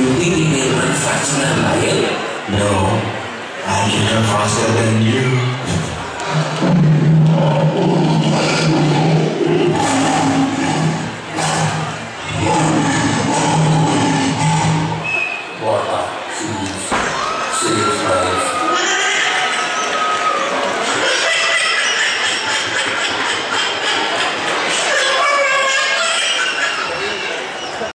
really made? No, I am faster than you.